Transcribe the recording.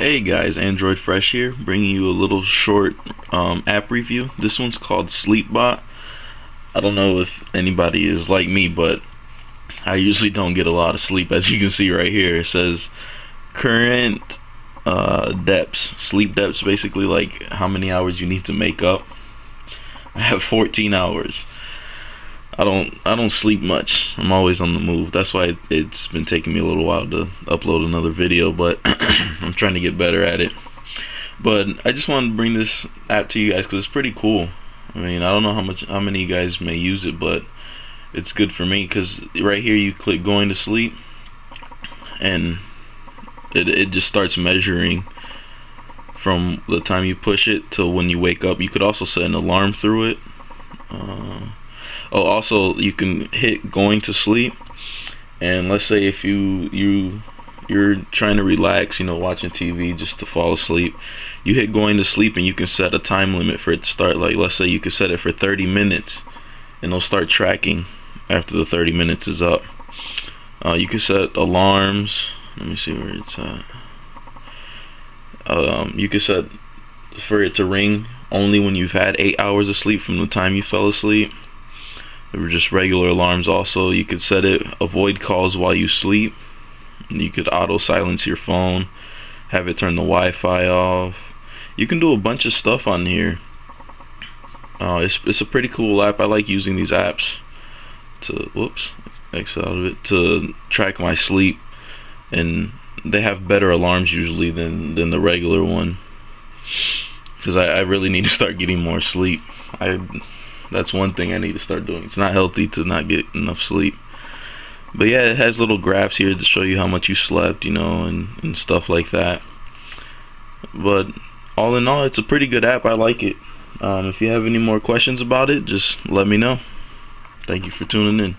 Hey guys, Android Fresh here, bringing you a little short um, app review. This one's called Sleepbot. I don't know if anybody is like me, but I usually don't get a lot of sleep. As you can see right here, it says current uh, depths, sleep depths, basically like how many hours you need to make up. I have 14 hours. I don't I don't sleep much. I'm always on the move. That's why it's been taking me a little while to upload another video, but I'm trying to get better at it. But I just wanted to bring this app to you guys because it's pretty cool. I mean, I don't know how much how many guys may use it, but it's good for me because right here you click going to sleep, and it it just starts measuring from the time you push it till when you wake up. You could also set an alarm through it. Uh, oh also you can hit going to sleep and let's say if you you you're trying to relax you know watching TV just to fall asleep you hit going to sleep and you can set a time limit for it to start. Like let's say you can set it for 30 minutes and it'll start tracking after the 30 minutes is up. Uh, you can set alarms. Let me see where it's at. Um, you can set for it to ring only when you've had eight hours of sleep from the time you fell asleep there were just regular alarms also. You could set it avoid calls while you sleep. You could auto silence your phone, have it turn the Wi-Fi off. You can do a bunch of stuff on here. Uh, it's it's a pretty cool app. I like using these apps to whoops exit out of it to track my sleep, and they have better alarms usually than than the regular one. Because I, I really need to start getting more sleep. I that's one thing I need to start doing. It's not healthy to not get enough sleep. But yeah, it has little graphs here to show you how much you slept, you know, and, and stuff like that. But all in all, it's a pretty good app. I like it. Um, if you have any more questions about it, just let me know. Thank you for tuning in.